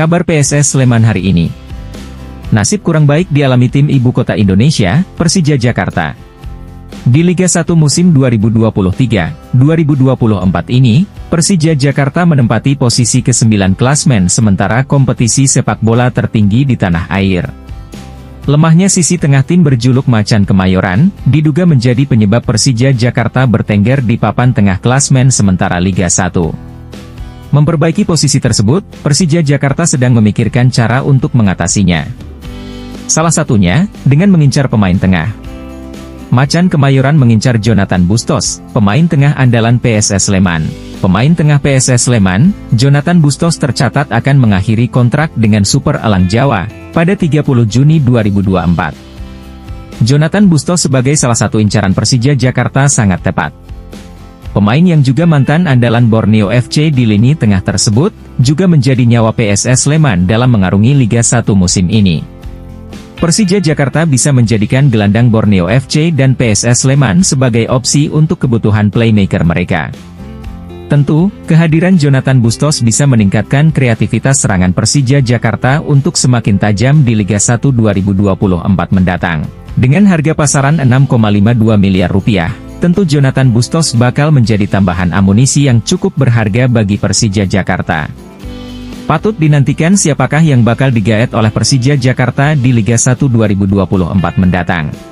Kabar PSS Sleman hari ini. Nasib kurang baik dialami tim ibu kota Indonesia, Persija Jakarta. Di Liga 1 musim 2023-2024 ini, Persija Jakarta menempati posisi ke-9 klasmen sementara kompetisi sepak bola tertinggi di tanah air. Lemahnya sisi tengah tim berjuluk Macan Kemayoran, diduga menjadi penyebab Persija Jakarta bertengger di papan tengah klasmen sementara Liga 1. Memperbaiki posisi tersebut, Persija Jakarta sedang memikirkan cara untuk mengatasinya. Salah satunya, dengan mengincar pemain tengah. Macan Kemayoran mengincar Jonathan Bustos, pemain tengah andalan PSS Sleman. Pemain tengah PSS Sleman, Jonathan Bustos tercatat akan mengakhiri kontrak dengan Super Elang Jawa, pada 30 Juni 2024. Jonathan Bustos sebagai salah satu incaran Persija Jakarta sangat tepat. Pemain yang juga mantan andalan Borneo FC di lini tengah tersebut, juga menjadi nyawa PSS Sleman dalam mengarungi Liga 1 musim ini. Persija Jakarta bisa menjadikan gelandang Borneo FC dan PSS Sleman sebagai opsi untuk kebutuhan playmaker mereka. Tentu, kehadiran Jonathan Bustos bisa meningkatkan kreativitas serangan Persija Jakarta untuk semakin tajam di Liga 1 2024 mendatang. Dengan harga pasaran 6,52 miliar rupiah, tentu Jonathan Bustos bakal menjadi tambahan amunisi yang cukup berharga bagi Persija Jakarta. Patut dinantikan siapakah yang bakal digaet oleh Persija Jakarta di Liga 1 2024 mendatang.